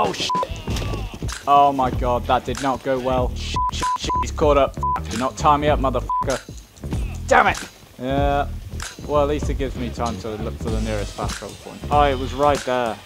Oh, shit. Oh, my God. That did not go well. Shit, shit. He's caught up. Do not tie me up, motherfucker. Damn it. Yeah. Well, at least it gives me time to look for the nearest fast travel point. Oh, it was right there.